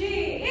G,